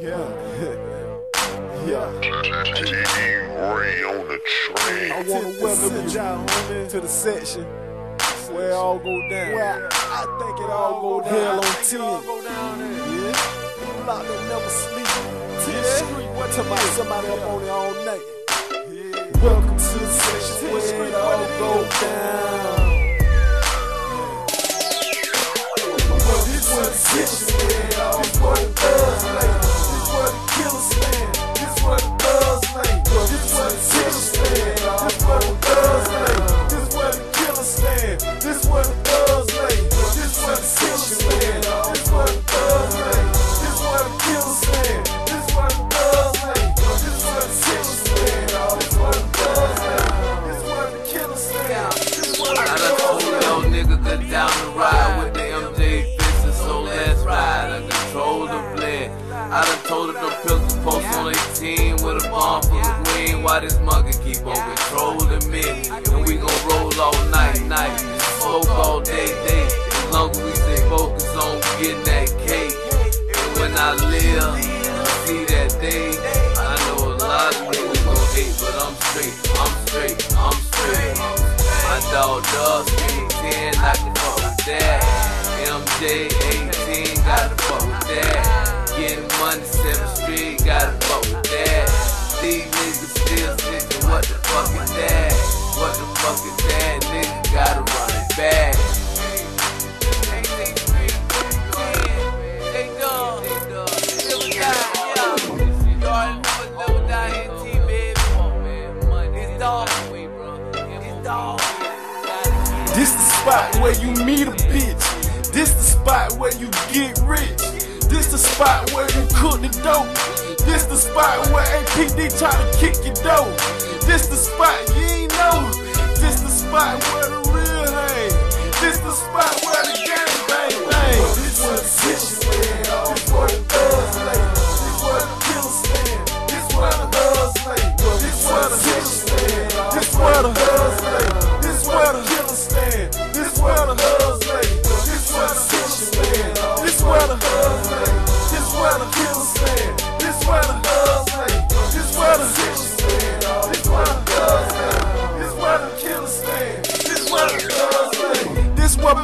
Yeah. yeah. Ray on the train. I wanna welcome you to the section where it all go down. Where I think it all go down. Hell on 10. Yeah. Block that never sleep. Yeah. Street, what to my somebody up on it all night. Yeah. Welcome to 18 with a bomb full of green. Why this mugger keep on controlling me? And we gon' roll all night, night. Smoke all day, day. As long as we stay focused on getting that cake. And when I live, see that day. I know a lot of niggas gon' hate, but I'm straight, I'm straight, I'm straight. My dog does me 10, I can fuck with that. MJ 18, gotta fuck with that. Getting money, 7th Street, gotta What the fuck is that? Nigga gotta run it back. This the spot where you meet a bitch. This the spot where you get rich. This the spot where you cook the dope. This the spot where APD try to kick your dough. This the spot you ain't know. This the spot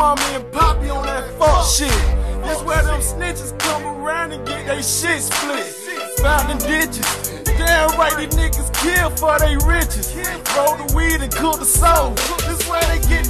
mommy and poppy on that fuck shit. That's where them snitches come around and get they shit split. Found in ditches. Damn right, these niggas kill for they riches. Roll the weed and cook the soul. This where they get